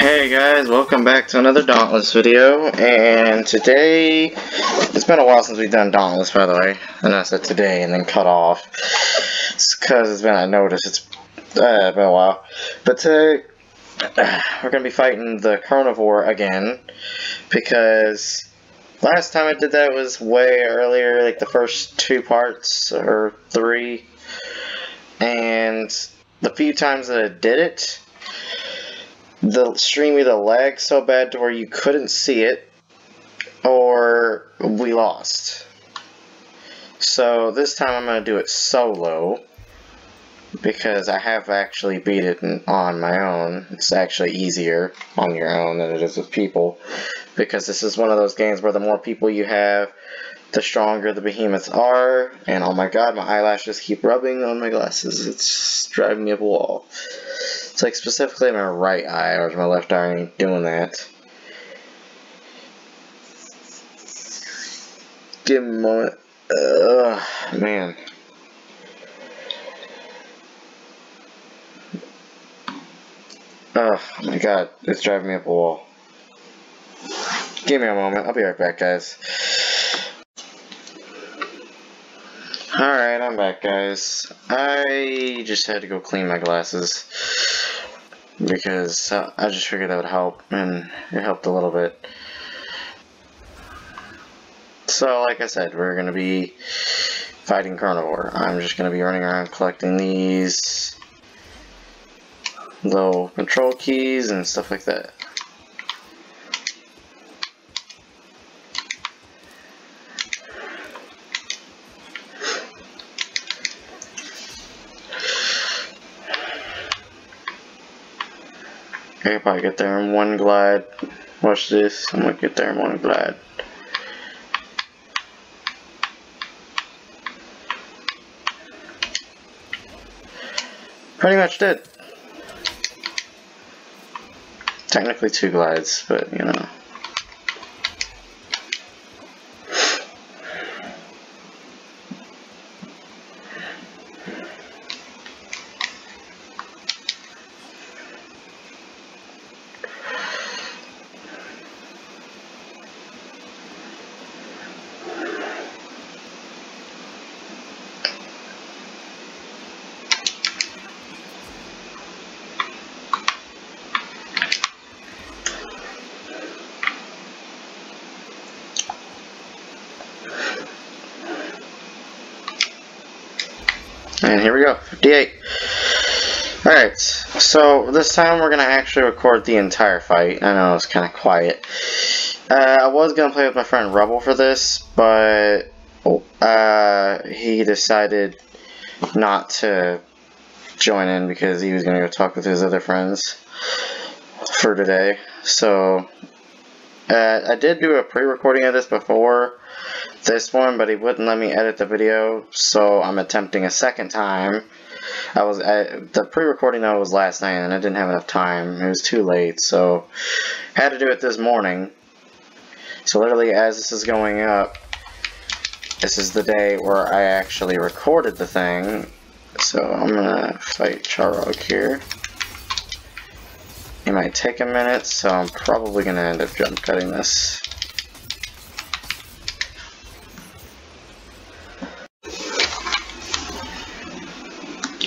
Hey guys, welcome back to another Dauntless video, and today, it's been a while since we've done Dauntless by the way, and I said today and then cut off, it's because it's been, I noticed, it's uh, been a while, but today, we're going to be fighting the Chronovore again, because last time I did that was way earlier, like the first two parts, or three, and the few times that I did it, the stream either lagged so bad to where you couldn't see it, or we lost. So this time I'm going to do it solo, because I have actually beat it on my own. It's actually easier on your own than it is with people, because this is one of those games where the more people you have, the stronger the behemoths are, and oh my god, my eyelashes keep rubbing on my glasses. It's driving me up a wall. It's like specifically my right eye, or my left eye doing that. Give me a moment. Ugh, man. Oh my god, it's driving me up a wall. Give me a moment, I'll be right back, guys. Alright, I'm back, guys. I just had to go clean my glasses because uh, I just figured that would help, and it helped a little bit. So, like I said, we're going to be fighting Chronovore. I'm just going to be running around collecting these little control keys and stuff like that. I could probably get there in one glide. Watch this. I'm gonna get there in one glide. Pretty much did. Technically two glides, but you know. And here we go, 58. Alright, so this time we're going to actually record the entire fight. I know it's kind of quiet. Uh, I was going to play with my friend Rebel for this, but uh, he decided not to join in because he was going to go talk with his other friends for today. So, uh, I did do a pre-recording of this before, this one, but he wouldn't let me edit the video, so I'm attempting a second time. I was at, the pre-recording though was last night, and I didn't have enough time. It was too late, so had to do it this morning. So literally, as this is going up, this is the day where I actually recorded the thing. So I'm gonna fight Charrogg here. It might take a minute, so I'm probably gonna end up jump cutting this.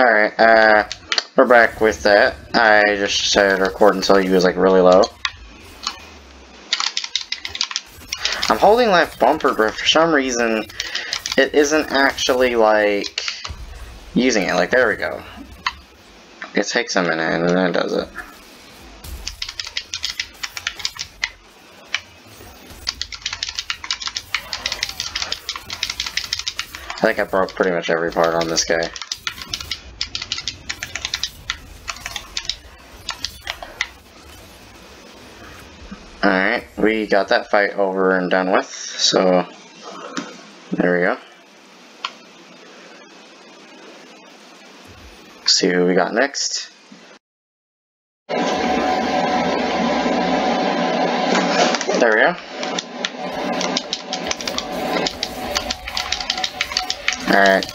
Alright, uh, we're back with that. I just decided to record until he was like really low. I'm holding left bumper, but for some reason, it isn't actually like using it. Like, there we go. It takes a minute and then it does it. Think I broke pretty much every part on this guy. Alright, we got that fight over and done with, so there we go. See who we got next. There we go. Alright.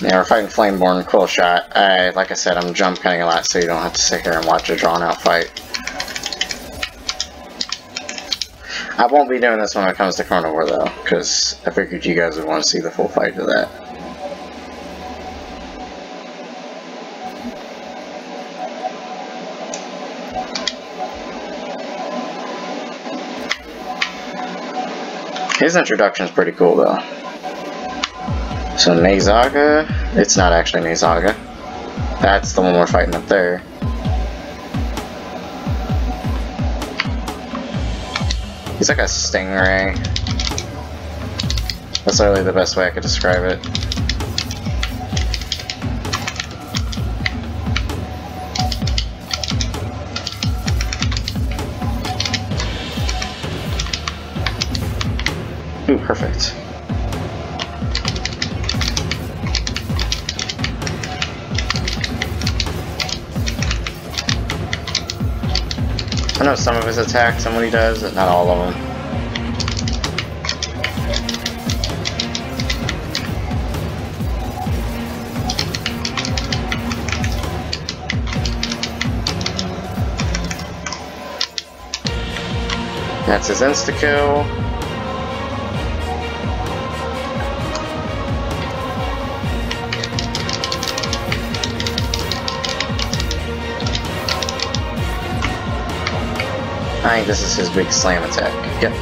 Yeah, we're fighting Flameborn, cool shot. Like I said, I'm jump cutting a lot so you don't have to sit here and watch a drawn out fight. I won't be doing this when it comes to Chronovore though, because I figured you guys would want to see the full fight of that. His introduction is pretty cool though. So Nayzaga, it's not actually Nayzaga. That's the one we're fighting up there. He's like a stingray. That's literally the best way I could describe it. Perfect. I know some of his attacks and what he does, but not all of them. That's his insta-kill. I think this is his big slam attack. Yep.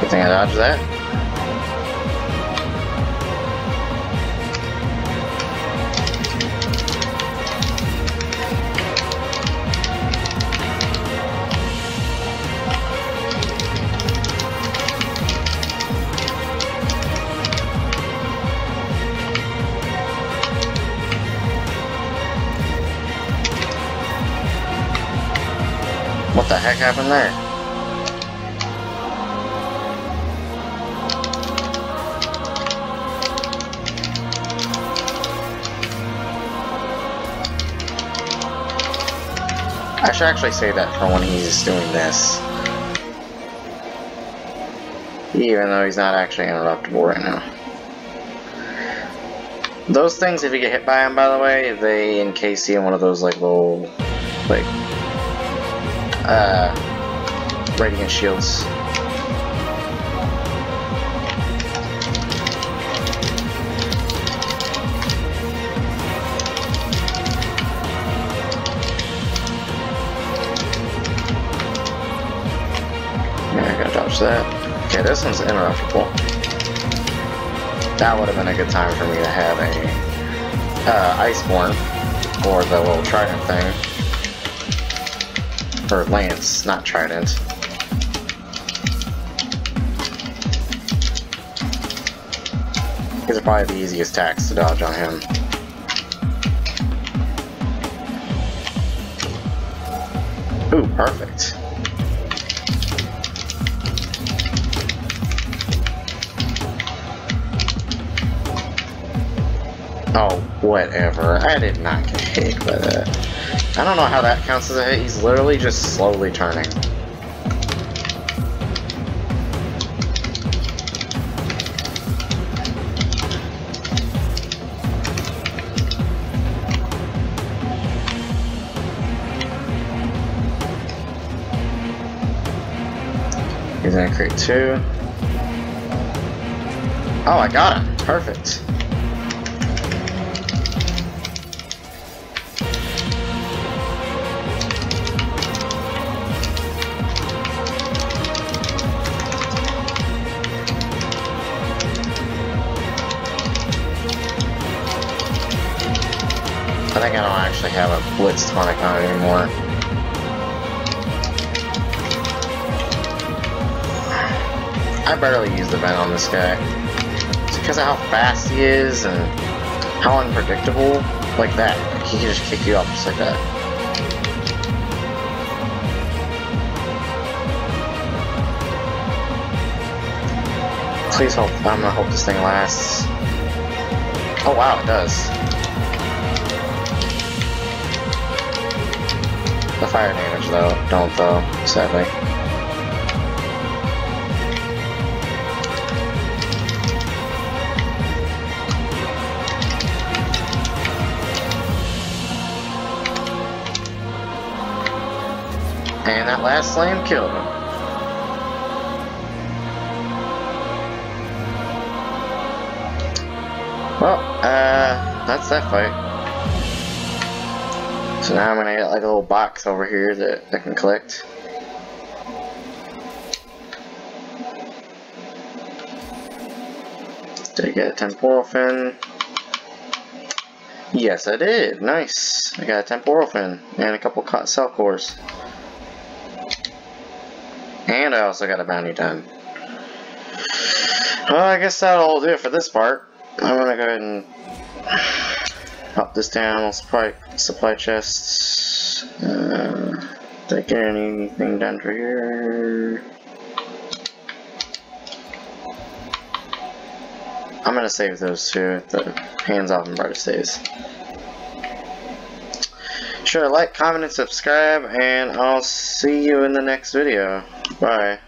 Good thing I dodged that. What the heck happened there? I should actually say that for when he's doing this. Even though he's not actually interruptible right now. Those things, if you get hit by them, by the way, they encase you in one of those like little, like, uh, radiant shields. That. Okay, this one's interruptible. That would have been a good time for me to have a uh, Iceborne, or the little trident thing. Or Lance, not Trident. These are probably the easiest attacks to dodge on him. Ooh, perfect. Oh, whatever. I did not get hit by that. I don't know how that counts as a hit. He's literally just slowly turning. He's gonna create two. Oh, I got him. Perfect. On anymore. I barely use the vent on this guy. It's because of how fast he is and how unpredictable. Like that. He can just kick you off just like that. Please hope, I'm gonna hope this thing lasts. Oh wow, it does. The fire damage though, don't though, sadly. And that last slam killed him. Well, uh, that's that fight. So now I'm gonna get like a little box over here that I can collect. Did I get a temporal fin? Yes, I did. Nice. I got a temporal fin and a couple cell cores. And I also got a bounty done. Well, I guess that'll do it for this part. I'm gonna go ahead and pop this down. Supply supply chests. Uh, did I get anything done for here? I'm gonna save those two. The hands off and brighter saves. Sure, like, comment, and subscribe, and I'll see you in the next video. Bye.